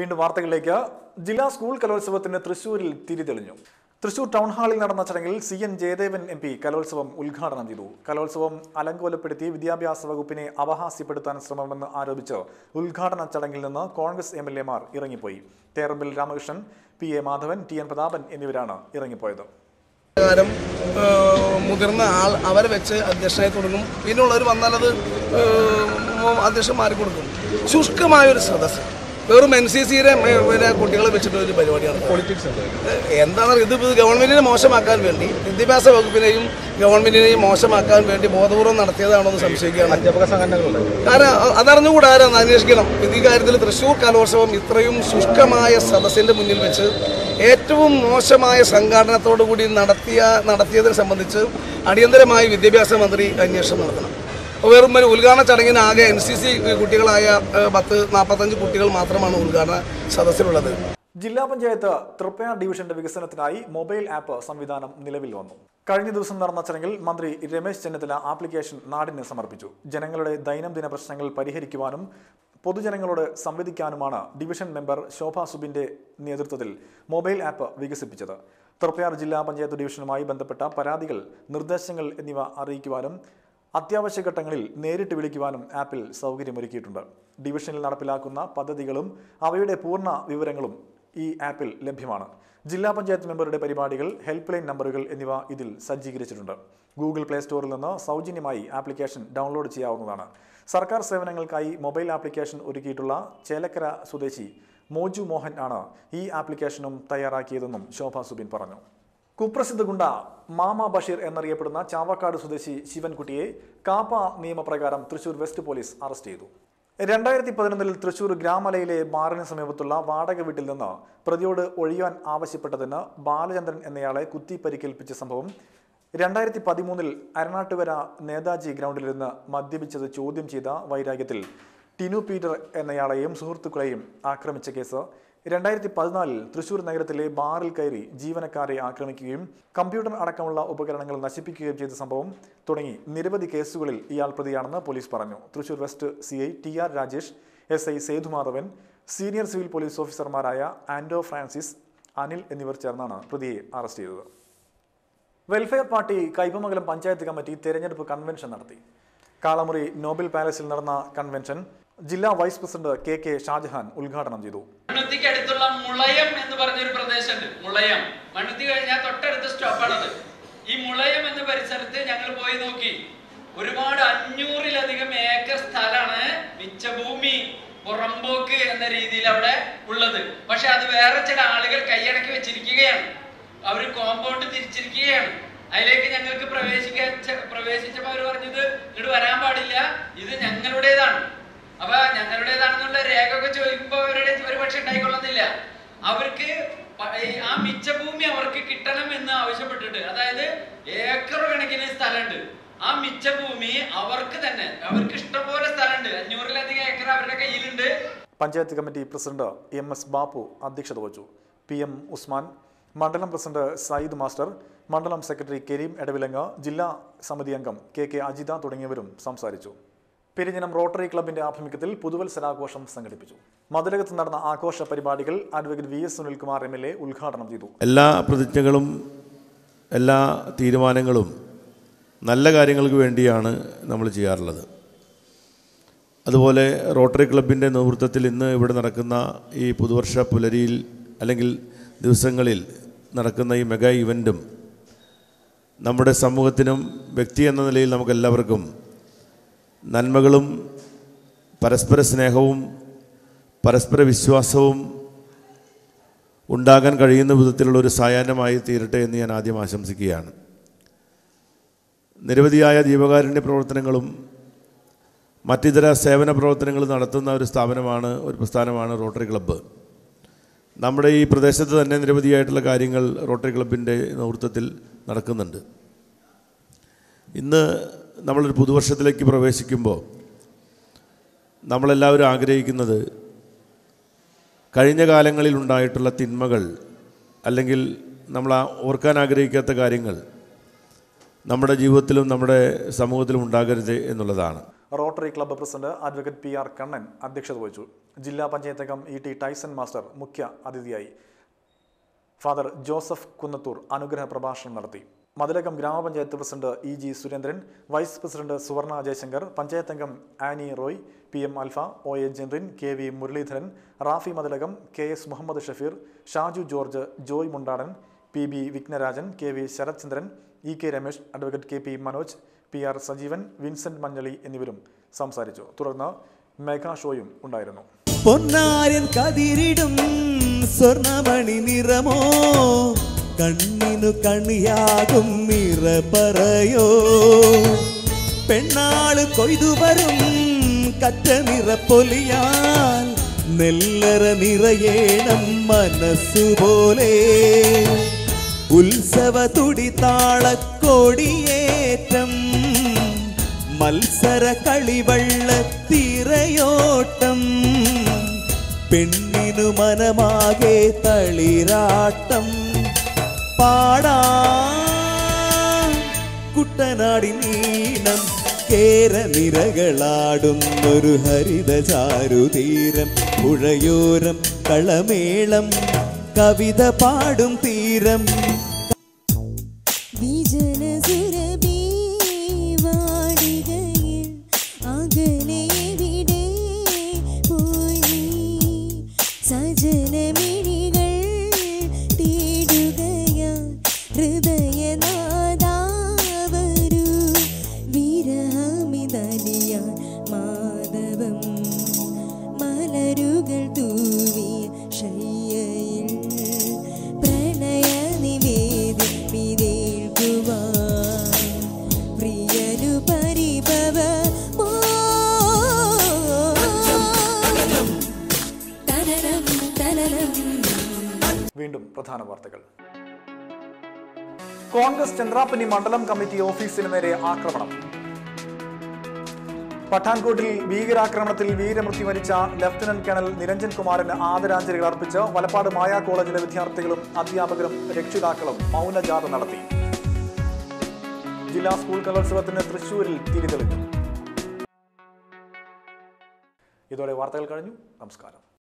വീണ്ടും വാർത്തകളിലേക്ക്. ജില്ലാ സ്കൂൾ കലോത്സവത്തിന് തൃശൂരിൽ തിരിതെളിഞ്ഞു. തൃശൂർ ടൗൺ ഹാളിൽ നടന്ന ചടങ്ങിൽ C N Jayadevan M P കലോത്സവം ഉദ്ഘാടനം ചെയ്തു. കലോത്സവം അലങ്കോലപ്പെടുത്തി വിദ്യാഭ്യാസ വകുപ്പിനെ അപഹാസ്യപ്പെടുത്താൻ ശ്രമമെന്ന് ആരോപിച്ച് ഉദ്ഘാടന ചടങ്ങിൽ നിന്ന് കോൺഗ്രസ് എം എൽ എമാർ ഇറങ്ങിപ്പോയി. Therambil Ramakrishnan P A Madhavan T N Prathapan എന്നിവരാണ് ഇറങ്ങിപ്പോയത്. മുതിർന്ന ആൾ അവരെ വെച്ച് അധ്യക്ഷനായി തുടങ്ങും. പിന്നുള്ളവർ വന്നാലത് അധ്യക്ഷൻ മാറിക്കൊടുക്കും ശുഷ്കമായ ഒരു സദസ്സ്. വെറും എൻ സി സിയുടെ പിന്നെ കുട്ടികളെ വെച്ചിട്ട് ഒരു പരിപാടിയാണ് പൊളിറ്റിക്സ് എന്താണ് ഇത് ഗവൺമെന്റിനെ മോശമാക്കാൻ വേണ്ടി വിദ്യാഭ്യാസ വകുപ്പിനെയും ഗവൺമെന്റിനെയും മോശമാക്കാൻ വേണ്ടി ബോധപൂർവം നടത്തിയതാണോ എന്ന് സംശയിക്കുകയാണ്. കാരണം അതറിഞ്ഞുകൂടെ ആരാന്ന് അന്വേഷിക്കണം. ഈ കാര്യത്തിൽ തൃശൂർ കലോത്സവം ഇത്രയും ശുഷ്കമായ സദസ്സിന്റെ മുന്നിൽ വെച്ച് ഏറ്റവും മോശമായ സംഘാടനത്തോടു കൂടി നടത്തിയ നടത്തിയതിനെ സംബന്ധിച്ച് അടിയന്തരമായി വിദ്യാഭ്യാസ മന്ത്രി അന്വേഷണം നടത്തണം. വെറും ഒരു ഉദ്ഘാടന ചടങ്ങിന് ആകെ എൻ സി സി കുട്ടികളായ പത്ത് നാൽപ്പത്തഞ്ച് കുട്ടികൾ മാത്രമാണ് ഉദ്ഘാടന സദസ്സിലുള്ളത്. ജില്ലാ പഞ്ചായത്ത് തൃപ്പയാർ ഡിവിഷന്റെ വികസനത്തിനായി മൊബൈൽ ആപ്പ് സംവിധാനം നിലവിൽ വന്നു. കഴിഞ്ഞ ദിവസം നടന്ന ചടങ്ങിൽ മന്ത്രി രമേശ് ചെന്നിത്തല ആപ്ലിക്കേഷൻ നാടിന് സമർപ്പിച്ചു. ജനങ്ങളുടെ ദൈനംദിന പ്രശ്നങ്ങൾ പരിഹരിക്കുവാനും പൊതുജനങ്ങളോട് സംവദിക്കാനുമാണ് ഡിവിഷൻ മെമ്പർ ശോഭ സുബിന്റെ നേതൃത്വത്തിൽ മൊബൈൽ ആപ്പ് വികസിപ്പിച്ചത്. തൃപ്പയാർ ജില്ലാ പഞ്ചായത്ത് ഡിവിഷനുമായി ബന്ധപ്പെട്ട പരാതികൾ നിർദ്ദേശങ്ങൾ എന്നിവ അറിയിക്കുവാനും അത്യാവശ്യ ഘട്ടങ്ങളിൽ നേരിട്ട് വിളിക്കുവാനും ആപ്പിൽ സൗകര്യമൊരുക്കിയിട്ടുണ്ട്. ഡിവിഷനിൽ നടപ്പിലാക്കുന്ന പദ്ധതികളും അവയുടെ പൂർണ വിവരങ്ങളും ഈ ആപ്പിൽ ലഭ്യമാണ്. ജില്ലാ പഞ്ചായത്ത് മെമ്പറുടെ പരിപാടികൾ ഹെൽപ്പ് ലൈൻ നമ്പറുകൾ എന്നിവ ഇതിൽ സജ്ജീകരിച്ചിട്ടുണ്ട്. ഗൂഗിൾ പ്ലേ സ്റ്റോറിൽ നിന്ന് സൗജന്യമായി ആപ്ലിക്കേഷൻ ഡൗൺലോഡ് ചെയ്യാവുന്നതാണ്. സർക്കാർ സേവനങ്ങൾക്കായി മൊബൈൽ ആപ്ലിക്കേഷൻ ഒരുക്കിയിട്ടുള്ള ചേലക്കര സ്വദേശി മോജു മോഹൻ ആണ് ഈ ആപ്ലിക്കേഷനും തയ്യാറാക്കിയതെന്നും ശോഭ സുബിൻ പറഞ്ഞു. കുപ്രസിദ്ധ ഗുണ്ട മാമ ബഷീർ എന്നറിയപ്പെടുന്ന ചാവക്കാട് സ്വദേശി ശിവൻകുട്ടിയെ കാപ്പ നിയമപ്രകാരം തൃശൂർ വെസ്റ്റ് പോലീസ് അറസ്റ്റ് ചെയ്തു. രണ്ടായിരത്തി പതിനൊന്നിൽ തൃശൂർ ഗ്രാമലയിലെ ബാറിന് സമീപത്തുള്ള വാടക വീട്ടിൽ നിന്ന് പ്രതിയോട് ഒഴിയാൻ ആവശ്യപ്പെട്ടതിന് ബാലചന്ദ്രൻ എന്നയാളെ കുത്തി പരിക്കേൽപ്പിച്ച സംഭവം രണ്ടായിരത്തി പതിമൂന്നിൽ അരനാട്ടുവര നേതാജി ഗ്രൗണ്ടിലിരുന്ന് മദ്യപിച്ചത് ചോദ്യം ചെയ്ത വൈരാഗ്യത്തിൽ ടിനു പീറ്റർ എന്നയാളെയും സുഹൃത്തുക്കളെയും ആക്രമിച്ച കേസ് രണ്ടായിരത്തി പതിനാലിൽ തൃശൂർ നഗരത്തിലെ ബാറിൽ കയറി ജീവനക്കാരെ ആക്രമിക്കുകയും കമ്പ്യൂട്ടർ അടക്കമുള്ള ഉപകരണങ്ങൾ നശിപ്പിക്കുകയും ചെയ്ത സംഭവം തുടങ്ങി നിരവധി കേസുകളിൽ ഇയാൾ പ്രതിയാണെന്ന് പോലീസ് പറഞ്ഞു. Thrissur west C I T R Rajesh S I Sethumadhavan senior civil police ഓഫീസർമാരായ ആൻഡോ ഫ്രാൻസിസ് അനിൽ എന്നിവർ ചേർന്നാണ് പ്രതിയെ അറസ്റ്റ് ചെയ്തത്. Welfare Party Kaipamangalam panchayat committee തെരഞ്ഞെടുപ്പ് കൺവെൻഷൻ നടത്തി. കാളമുറി നോബൽ പാലസിൽ നടന്ന കൺവെൻഷൻ ജില്ലാ vice president K K Shajahan ഉദ്ഘാടനം ചെയ്തു. മണ്ണുത്തിക്ക് അടുത്തുള്ള മുളയം എന്ന് പറഞ്ഞൊരു പ്രദേശമുണ്ട്. മുളയം. മണ്ണുത്തി കഴിഞ്ഞാൽ തൊട്ടടുത്ത സ്റ്റോപ്പാണത്. ഈ മുളയം എന്ന പരിസരത്ത് ഞങ്ങൾ പോയി നോക്കി. ഒരുപാട് അഞ്ഞൂറിലധികം ഏക്കർ സ്ഥലമാണ് മിച്ചഭൂമി പുറമ്പോക്ക് എന്ന രീതിയിൽ അവിടെ ഉള്ളത്. പക്ഷെ അത് വേറെ ചില ആളുകൾ കൈയടക്കി വെച്ചിരിക്കുകയാണ്. അവർ കോമ്പൗണ്ട് തിരിച്ചിരിക്കുകയാണ്. അതിലേക്ക് ഞങ്ങൾക്ക് പ്രവേശിക്കാൻ പ്രവേശിച്ചപ്പോൾ പ്രവേശിച്ചപ്പോ അവർ പറഞ്ഞത് ഇങ്ങോട്ട് വരാൻ പാടില്ല. ഇത് ഞങ്ങളുടേതാണ്. അപ്പൊ ഞങ്ങളുടേതാണെന്നുള്ള രേഖ ഒക്കെ ചോദിക്കുമ്പോ അവരുടെ ഒരു പക്ഷെ ഉണ്ടായിക്കൊള്ളുന്നില്ല. അവർക്ക് ആ മിച്ചഭൂമി അവർക്ക് കിട്ടണം എന്ന് ആവശ്യപ്പെട്ടിട്ട് അതായത് ഏക്കർ കണക്കിന് സ്ഥലമുണ്ട്. ആ മിച്ചഭൂമി അവർക്ക് തന്നെ അവർക്ക് ഇഷ്ടംപോലെ സ്ഥലമുണ്ട്. അഞ്ഞൂറിലധികം ഏക്കർ അവരുടെ കയ്യിലുണ്ട്. Panchayat committee president M S Bapu അധ്യക്ഷത വഹിച്ചു. പി എം ഉസ്മാൻ മണ്ഡലം പ്രസിഡന്റ് സയ്യിദ് മാസ്റ്റർ മണ്ഡലം സെക്രട്ടറി കരീം എടവിലങ്ങ ജില്ലാ സമിതി അംഗം കെ കെ അജിത തുടങ്ങിയവരും സംസാരിച്ചു. പെരിഞ്ഞനം റോട്ടറി ക്ലബിന്റെ ആഭിമുഖ്യത്തിൽ പുതുവത്സരാഘോഷം സംഘടിപ്പിച്ചു. മധുരകത്ത് നടന്ന ആഘോഷ പരിപാടികൾ advocate V S Sunilkumar M L A ഉദ്ഘാടനം ചെയ്തു. എല്ലാ പ്രതിജ്ഞകളും എല്ലാ തീരുമാനങ്ങളും നല്ല കാര്യങ്ങൾക്ക് വേണ്ടിയാണ് നമ്മൾ ചെയ്യാറുള്ളത്. അതുപോലെ റോട്ടറി ക്ലബിന്റെ നേതൃത്വത്തിൽ ഇന്ന് ഇവിടെ നടക്കുന്ന ഈ പുതുവർഷ പുലരിയിൽ അല്ലെങ്കിൽ ദിവസങ്ങളിൽ നടക്കുന്ന ഈ മെഗാ ഇവന്റും നമ്മുടെ സമൂഹത്തിനും വ്യക്തി എന്ന നിലയിൽ നമുക്കെല്ലാവർക്കും നന്മകളും പരസ്പര സ്നേഹവും പരസ്പര വിശ്വാസവും ഉണ്ടാകാൻ കഴിയുന്ന വിധത്തിലുള്ള ഒരു സായാഹ്നമായി തീരട്ടെ എന്ന് ഞാൻ ആദ്യം ആശംസിക്കുകയാണ്. നിരവധിയായ ജീവകാരുണ്യ പ്രവർത്തനങ്ങളും മറ്റിതര സേവന പ്രവർത്തനങ്ങൾ നടത്തുന്ന ഒരു സ്ഥാപനമാണ് ഒരു പ്രസ്ഥാനമാണ് റോട്ടറി ക്ലബ്ബ് നമ്മുടെ ഈ പ്രദേശത്ത് തന്നെ നിരവധിയായിട്ടുള്ള കാര്യങ്ങൾ റോട്ടറി ക്ലബിന്റെ നേതൃത്വത്തിൽ നടക്കുന്നുണ്ട്. ഇന്ന് നമ്മളൊരു പുതുവർഷത്തിലേക്ക് പ്രവേശിക്കുമ്പോൾ നമ്മളെല്ലാവരും ആഗ്രഹിക്കുന്നത് കഴിഞ്ഞ കാലങ്ങളിൽ ഉണ്ടായിട്ടുള്ള തിന്മകൾ അല്ലെങ്കിൽ നമ്മൾ ഓർക്കാൻ ആഗ്രഹിക്കാത്ത കാര്യങ്ങൾ നമ്മുടെ ജീവിതത്തിലും നമ്മുടെ സമൂഹത്തിലും ഉണ്ടാകരുത് എന്നുള്ളതാണ്. Rotary club president advocate P R Kannan അധ്യക്ഷത വഹിച്ചു. ജില്ലാ പഞ്ചായത്ത് അംഗം ഇ ടി ടൈസൺ മാസ്റ്റർ മുഖ്യ അതിഥിയായി. ഫാദർ ജോസഫ് കുന്നത്തൂർ അനുഗ്രഹ പ്രഭാഷണം നടത്തി. മതിലകം ഗ്രാമപഞ്ചായത്ത് president E G Surendran vice president Suvarna Jayashankar panchayat അംഗം Annie Roy P M Alfa O A Jentrin K V Muraleedharan Rafi Mathilakam K S Muhammad Shafeer Shaju George Joy Mundadan P B Vighnarajan K V Sarathchandran E K Ramesh advocate K P Manoj P R Sajeevan Vincent Manjali എന്നിവരും സംസാരിച്ചു. തുടർന്ന് mega ഷോയും ഉണ്ടായിരുന്നു. പൊന്നാരൻ കതിരിടും സ്വർണമണി നിറമോ? കണ്ണിനു കണിയാകും നിറ പറയോ പെണ്ണാള് കൊയ്തു വരും കറ്റ നിറപ്പൊലിയാൽ നെല്ലറ നിറയേണം മനസ്സുപോലെ ഉത്സവ തുടി താളക്കോടിയേറ്റം മത്സര കളിവള്ള തിരയോട്ടം പെണ്ണിനു മനമാകെ തളിരാട്ടം പാടാ. കുട്ടനാടി നീണം കേര നിരകളാടുന്നൊരു ഹരിത ചാരുതീരം പുഴയോരം കളമേളം കവിത പാടും തീരം. വീണ്ടും പ്രധാന വാർത്തകൾ. കോൺഗ്രസ് ചന്ദ്രാപ്പനി മണ്ഡലം കമ്മിറ്റി ഓഫീസിന് നേരെ ആക്രമണം. പഠാൻകോട്ടിൽ ഭീകരാക്രമണത്തിൽ വീരമൃത്യു വരിച്ച ലഫ്റ്റനന്റ് കേണൽ നിരഞ്ജൻ കുമാറിന് ആദരാഞ്ജലികൾ അർപ്പിച്ച് വലപ്പാട് മായ കോളേജിലെ വിദ്യാർത്ഥികളും അധ്യാപകരും രക്ഷിതാക്കളും മൗനജാഥ നടത്തി. ജില്ലാ സ്കൂൾ കലോത്സവത്തിന് തൃശൂരിൽ തിരിതെളിഞ്ഞു. ഇതോടെ വാർത്തകൾ കഴിഞ്ഞു. നമസ്കാരം.